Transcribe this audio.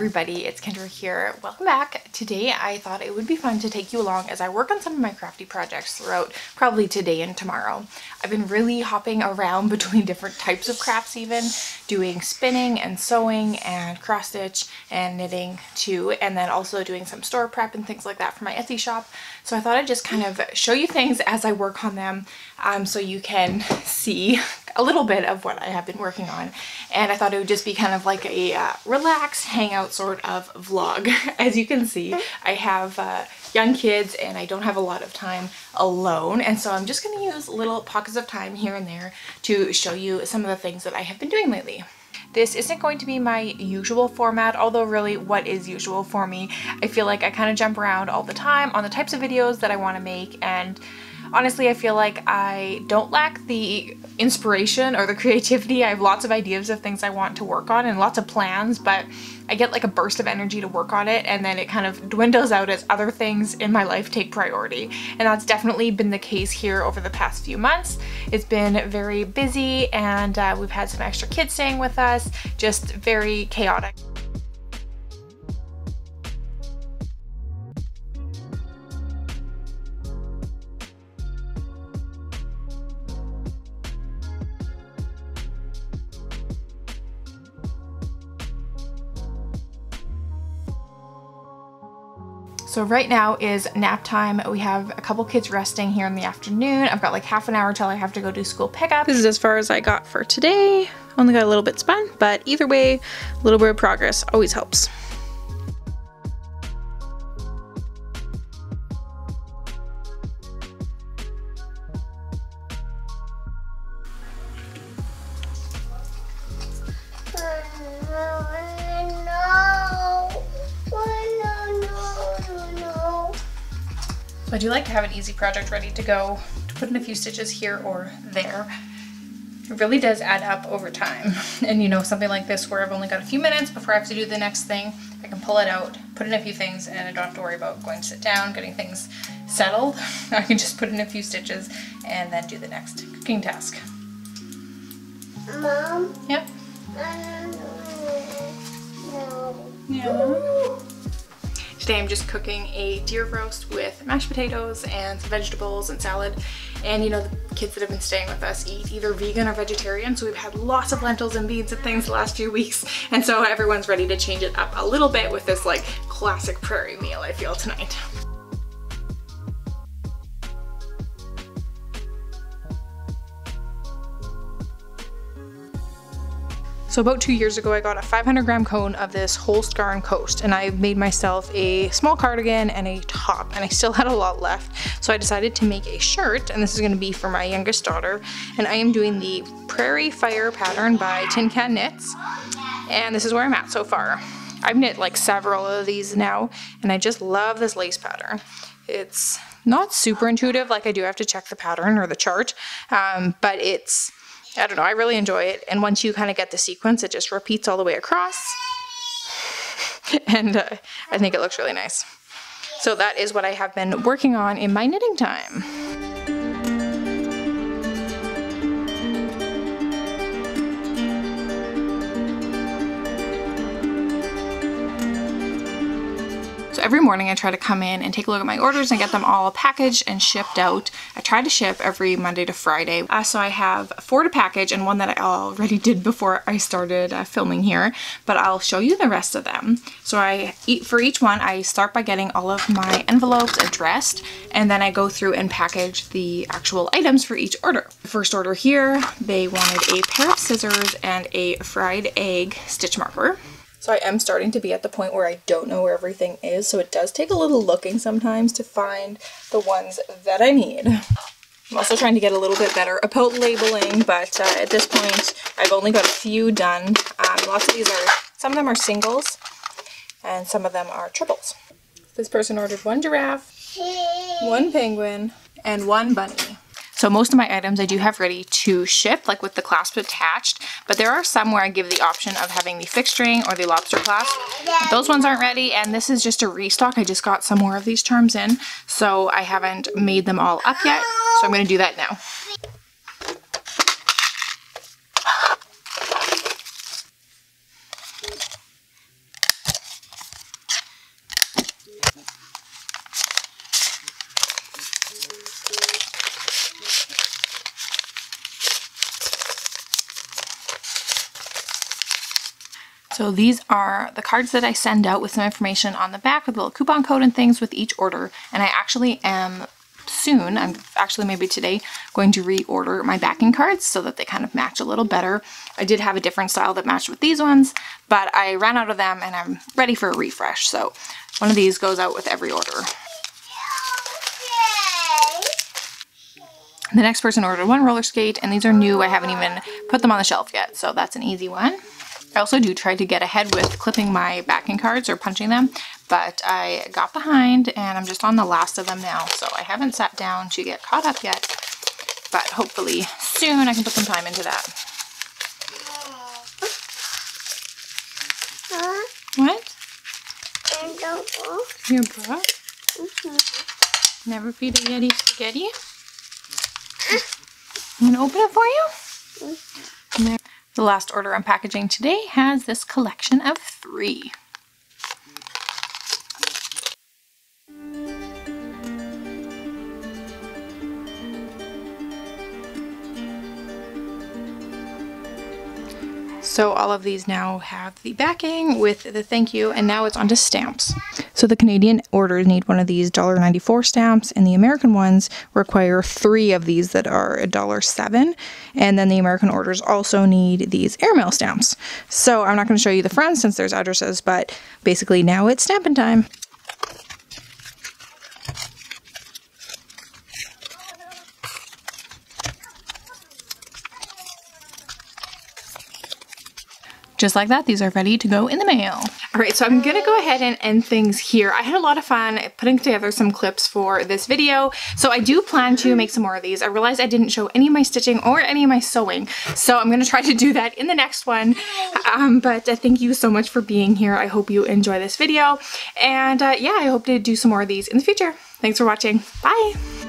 everybody, it's Kendra here. Welcome back. Today I thought it would be fun to take you along as I work on some of my crafty projects throughout probably today and tomorrow. I've been really hopping around between different types of crafts even, doing spinning and sewing and cross stitch and knitting too, and then also doing some store prep and things like that for my Etsy shop. So I thought I'd just kind of show you things as I work on them um, so you can see a little bit of what I have been working on. And I thought it would just be kind of like a uh, relaxed hangout sort of vlog. As you can see, I have uh, young kids and I don't have a lot of time alone. And so I'm just going to use little pockets of time here and there to show you some of the things that I have been doing lately. This isn't going to be my usual format, although really what is usual for me. I feel like I kind of jump around all the time on the types of videos that I want to make and honestly I feel like I don't lack the inspiration or the creativity. I have lots of ideas of things I want to work on and lots of plans, but I get like a burst of energy to work on it and then it kind of dwindles out as other things in my life take priority. And that's definitely been the case here over the past few months. It's been very busy and uh, we've had some extra kids staying with us, just very chaotic. So right now is nap time. We have a couple kids resting here in the afternoon. I've got like half an hour till I have to go do school pickup. This is as far as I got for today. Only got a little bit spun, but either way, a little bit of progress always helps. So I do like to have an easy project ready to go to put in a few stitches here or there. It really does add up over time. And you know, something like this where I've only got a few minutes before I have to do the next thing, I can pull it out, put in a few things, and I don't have to worry about going to sit down, getting things settled. I can just put in a few stitches and then do the next cooking task. Mom? Yep. No. Yeah. Today I'm just cooking a deer roast with mashed potatoes and some vegetables and salad. And you know, the kids that have been staying with us eat either vegan or vegetarian, so we've had lots of lentils and beans and things the last few weeks. And so everyone's ready to change it up a little bit with this like classic prairie meal, I feel, tonight. So about two years ago, I got a 500 gram cone of this Holst Coast and I made myself a small cardigan and a top and I still had a lot left. So I decided to make a shirt and this is gonna be for my youngest daughter. And I am doing the Prairie Fire pattern by Tin Can Knits. And this is where I'm at so far. I've knit like several of these now and I just love this lace pattern. It's not super intuitive, like I do have to check the pattern or the chart, um, but it's I don't know, I really enjoy it. And once you kind of get the sequence, it just repeats all the way across. and uh, I think it looks really nice. So that is what I have been working on in my knitting time. Every morning I try to come in and take a look at my orders and get them all packaged and shipped out. I try to ship every Monday to Friday. Uh, so I have four to package and one that I already did before I started uh, filming here, but I'll show you the rest of them. So I eat for each one, I start by getting all of my envelopes addressed and then I go through and package the actual items for each order. The first order here, they wanted a pair of scissors and a fried egg stitch marker. So I am starting to be at the point where I don't know where everything is, so it does take a little looking sometimes to find the ones that I need. I'm also trying to get a little bit better about labeling, but uh, at this point I've only got a few done. Um, lots of these are, some of them are singles, and some of them are triples. This person ordered one giraffe, one penguin, and one bunny. So most of my items I do have ready to ship, like with the clasp attached, but there are some where I give the option of having the fixed string or the lobster clasp. Those ones aren't ready, and this is just a restock. I just got some more of these charms in, so I haven't made them all up yet, so I'm going to do that now. So these are the cards that I send out with some information on the back with a little coupon code and things with each order. And I actually am soon, I'm actually maybe today, going to reorder my backing cards so that they kind of match a little better. I did have a different style that matched with these ones, but I ran out of them and I'm ready for a refresh. So one of these goes out with every order. The next person ordered one roller skate, and these are new. I haven't even put them on the shelf yet, so that's an easy one. I also do try to get ahead with clipping my backing cards or punching them, but I got behind and I'm just on the last of them now, so I haven't sat down to get caught up yet, but hopefully soon I can put some time into that. What? Your book? Never feed a Yeti spaghetti? I'm gonna open it for you. Mm-hmm. And there- The last order I'm packaging today has this collection of three. So all of these now have the backing with the thank you, and now it's onto stamps. So the Canadian orders need one of these $1.94 stamps, and the American ones require three of these that are $1.07. And then the American orders also need these airmail stamps. So I'm not going to show you the front since there's addresses, but basically now it's stamping time. Just like that, these are ready to go in the mail. All right, so I'm gonna go ahead and end things here. I had a lot of fun putting together some clips for this video. So I do plan to make some more of these. I realized I didn't show any of my stitching or any of my sewing. So I'm gonna try to do that in the next one. Um, but uh, thank you so much for being here. I hope you enjoy this video. And uh, yeah, I hope to do some more of these in the future. Thanks for watching. Bye.